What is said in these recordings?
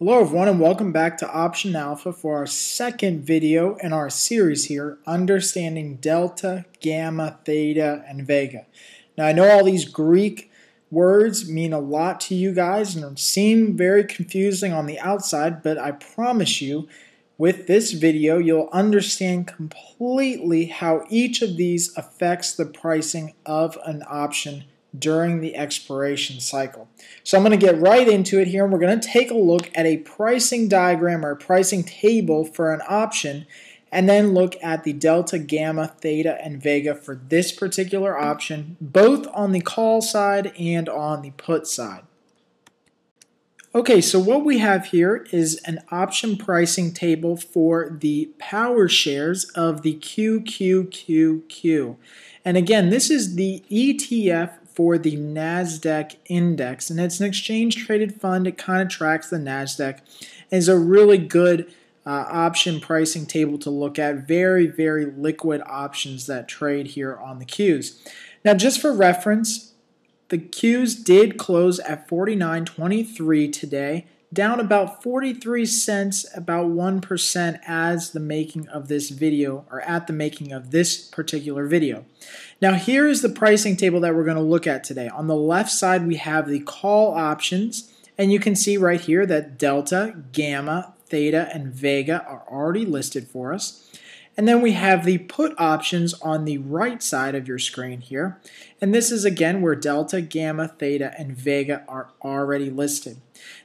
Hello everyone and welcome back to Option Alpha for our second video in our series here, Understanding Delta, Gamma, Theta, and Vega. Now I know all these Greek words mean a lot to you guys and seem very confusing on the outside, but I promise you with this video you'll understand completely how each of these affects the pricing of an option during the expiration cycle. So I'm going to get right into it here and we're going to take a look at a pricing diagram or a pricing table for an option and then look at the delta, gamma, theta, and vega for this particular option, both on the call side and on the put side. Okay, so what we have here is an option pricing table for the PowerShares of the QQQQ. And again, this is the ETF for the NASDAQ index. And it's an exchange traded fund. It kind of tracks the NASDAQ. Is a really good uh, option pricing table to look at. Very, very liquid options that trade here on the Qs. Now, just for reference, the Qs did close at 49.23 today down about 43 cents, about 1% as the making of this video, or at the making of this particular video. Now here is the pricing table that we're going to look at today. On the left side we have the call options, and you can see right here that delta, gamma, theta, and vega are already listed for us. And then we have the put options on the right side of your screen here. And this is again where delta, gamma, theta, and vega are already listed.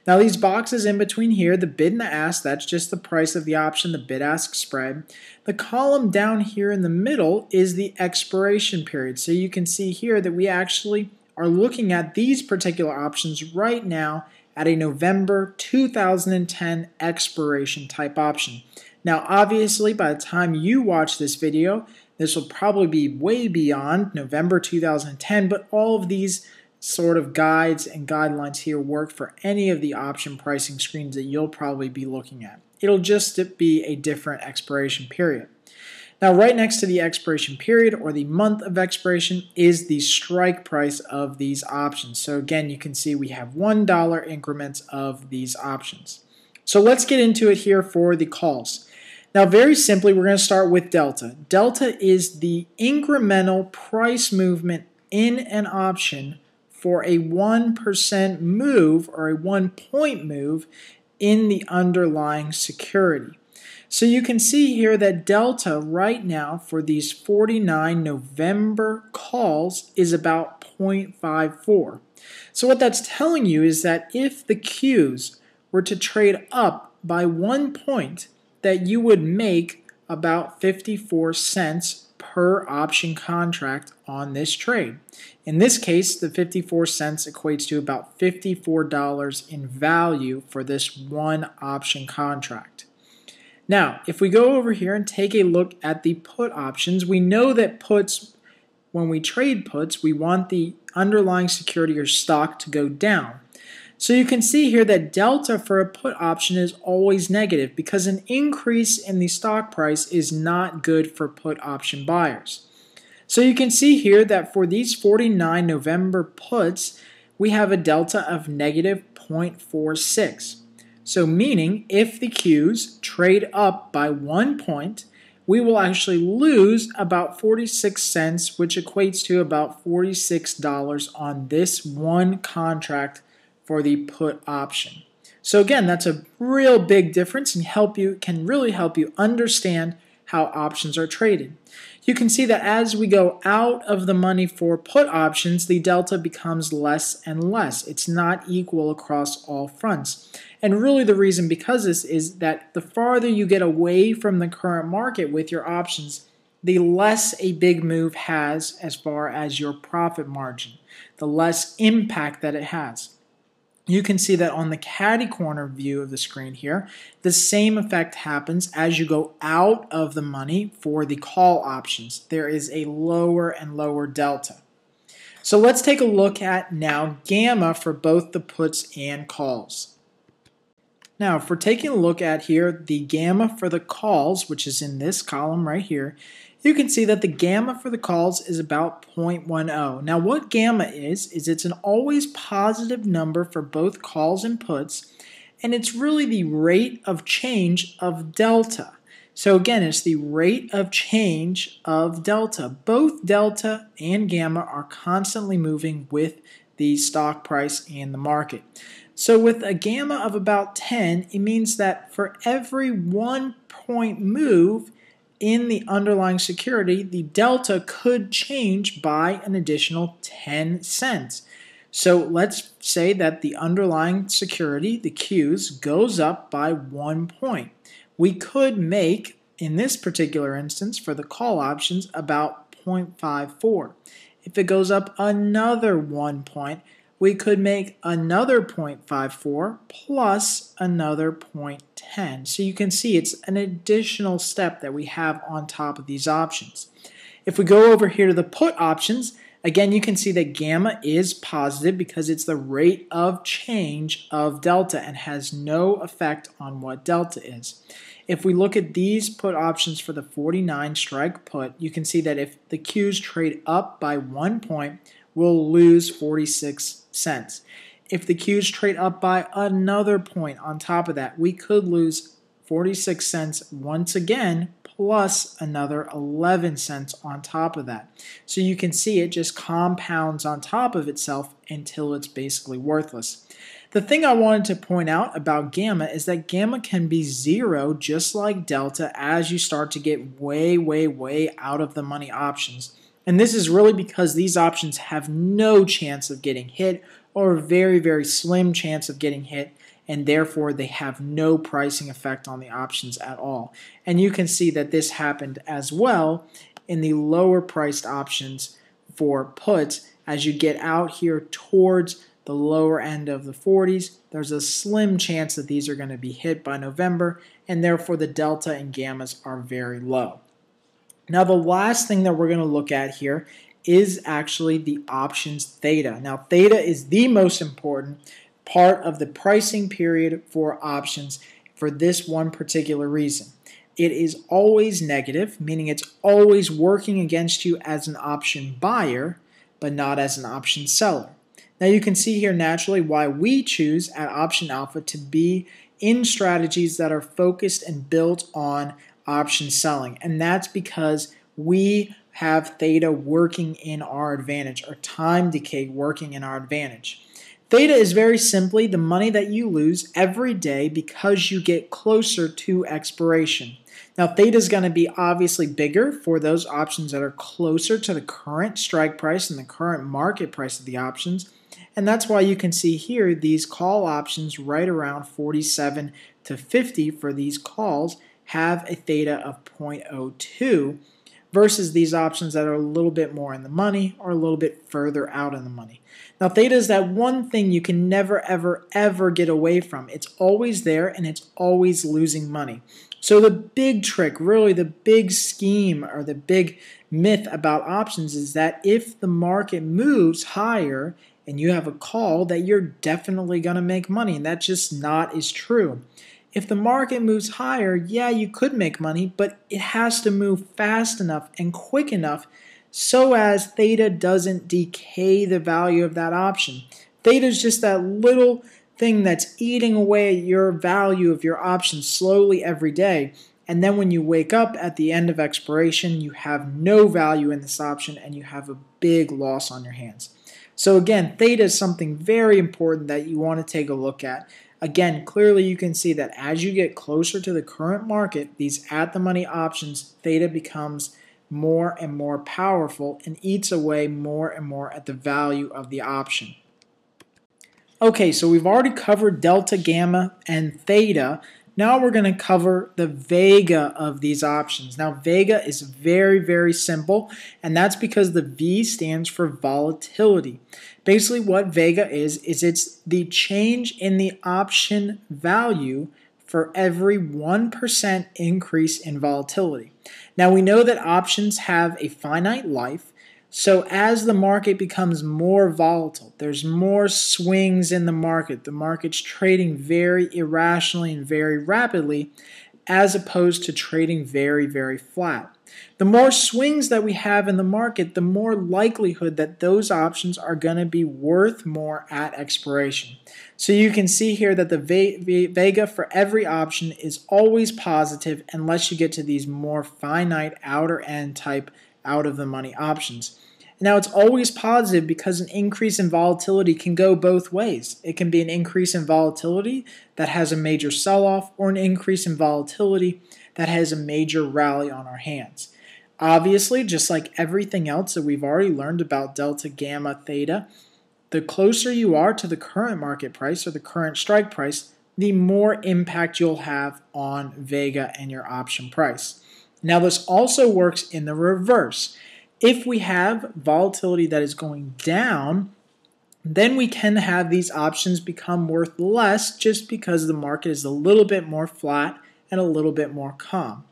Now these boxes in between here, the bid and the ask, that's just the price of the option, the bid-ask spread. The column down here in the middle is the expiration period. So you can see here that we actually are looking at these particular options right now at a November 2010 expiration type option. Now, obviously, by the time you watch this video, this will probably be way beyond November 2010, but all of these sort of guides and guidelines here work for any of the option pricing screens that you'll probably be looking at. It'll just be a different expiration period. Now, right next to the expiration period or the month of expiration is the strike price of these options. So again, you can see we have $1 increments of these options. So let's get into it here for the calls. Now, very simply, we're going to start with delta. Delta is the incremental price movement in an option for a 1% move or a one point move in the underlying security. So you can see here that delta right now for these 49 November calls is about 0.54. So what that's telling you is that if the Qs were to trade up by one point, that you would make about 54 cents per option contract on this trade. In this case, the 54 cents equates to about $54 in value for this one option contract. Now, if we go over here and take a look at the put options, we know that puts, when we trade puts, we want the underlying security or stock to go down. So you can see here that delta for a put option is always negative because an increase in the stock price is not good for put option buyers. So you can see here that for these 49 November puts, we have a delta of negative 0.46. So meaning if the Qs trade up by one point, we will actually lose about 46 cents, which equates to about $46 on this one contract for the put option. So again, that's a real big difference and help you can really help you understand how options are traded. You can see that as we go out of the money for put options, the delta becomes less and less. It's not equal across all fronts. And really the reason because this is that the farther you get away from the current market with your options, the less a big move has as far as your profit margin, the less impact that it has you can see that on the caddy corner view of the screen here, the same effect happens as you go out of the money for the call options. There is a lower and lower delta. So let's take a look at now gamma for both the puts and calls. Now, if we're taking a look at here the gamma for the calls, which is in this column right here, you can see that the gamma for the calls is about 0.10. Now what gamma is, is it's an always positive number for both calls and puts, and it's really the rate of change of delta. So again, it's the rate of change of delta. Both delta and gamma are constantly moving with the stock price and the market. So with a gamma of about 10, it means that for every one point move in the underlying security, the delta could change by an additional 10 cents. So let's say that the underlying security, the Qs, goes up by one point. We could make, in this particular instance, for the call options, about 0.54. If it goes up another one point, we could make another 0.54 plus another 0.10. So you can see it's an additional step that we have on top of these options. If we go over here to the put options, again you can see that gamma is positive because it's the rate of change of delta and has no effect on what delta is. If we look at these put options for the 49 strike put, you can see that if the Qs trade up by one point, we'll lose 46 cents. If the Qs trade up by another point on top of that, we could lose 46 cents once again, plus another 11 cents on top of that. So you can see it just compounds on top of itself until it's basically worthless. The thing I wanted to point out about gamma is that gamma can be zero just like delta as you start to get way, way, way out of the money options. And this is really because these options have no chance of getting hit or a very, very slim chance of getting hit, and therefore they have no pricing effect on the options at all. And you can see that this happened as well in the lower priced options for puts as you get out here towards the lower end of the 40s. There's a slim chance that these are going to be hit by November, and therefore the delta and gammas are very low. Now, the last thing that we're going to look at here is actually the options theta. Now, theta is the most important part of the pricing period for options for this one particular reason. It is always negative, meaning it's always working against you as an option buyer, but not as an option seller. Now you can see here naturally why we choose at Option Alpha to be in strategies that are focused and built on option selling. And that's because we have theta working in our advantage, or time decay working in our advantage. Theta is very simply the money that you lose every day because you get closer to expiration. Now, theta is going to be obviously bigger for those options that are closer to the current strike price and the current market price of the options. And that's why you can see here these call options right around 47 to 50 for these calls have a theta of 0.02 versus these options that are a little bit more in the money or a little bit further out in the money. Now, theta is that one thing you can never, ever, ever get away from. It's always there and it's always losing money. So, the big trick, really the big scheme or the big myth about options is that if the market moves higher and you have a call, that you're definitely going to make money. And that just not is true. If the market moves higher, yeah, you could make money, but it has to move fast enough and quick enough so as theta doesn't decay the value of that option. Theta is just that little thing that's eating away at your value of your option slowly every day. And then when you wake up at the end of expiration, you have no value in this option and you have a big loss on your hands. So again, theta is something very important that you want to take a look at. Again, clearly you can see that as you get closer to the current market, these at the money options, theta becomes more and more powerful and eats away more and more at the value of the option. Okay, so we've already covered delta, gamma, and theta. Now we're going to cover the vega of these options. Now vega is very, very simple, and that's because the V stands for volatility. Basically what vega is, is it's the change in the option value for every 1% increase in volatility. Now we know that options have a finite life, so as the market becomes more volatile, there's more swings in the market, the market's trading very irrationally and very rapidly, as opposed to trading very, very flat. The more swings that we have in the market, the more likelihood that those options are going to be worth more at expiration. So you can see here that the Vega for every option is always positive unless you get to these more finite outer end type out of the money options. Now, it's always positive because an increase in volatility can go both ways. It can be an increase in volatility that has a major sell off, or an increase in volatility that has a major rally on our hands. Obviously, just like everything else that we've already learned about delta, gamma, theta, the closer you are to the current market price or the current strike price, the more impact you'll have on Vega and your option price. Now, this also works in the reverse. If we have volatility that is going down, then we can have these options become worth less just because the market is a little bit more flat and a little bit more calm.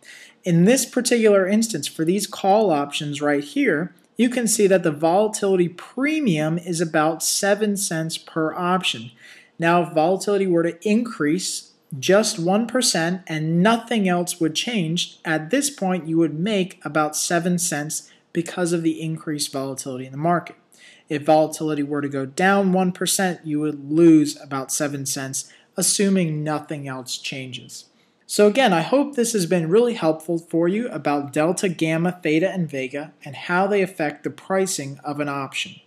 In this particular instance, for these call options right here, you can see that the volatility premium is about 7 cents per option. Now, if volatility were to increase just 1% and nothing else would change, at this point you would make about 7 cents because of the increased volatility in the market. If volatility were to go down 1%, you would lose about 7 cents, assuming nothing else changes. So again, I hope this has been really helpful for you about delta, gamma, theta, and vega and how they affect the pricing of an option.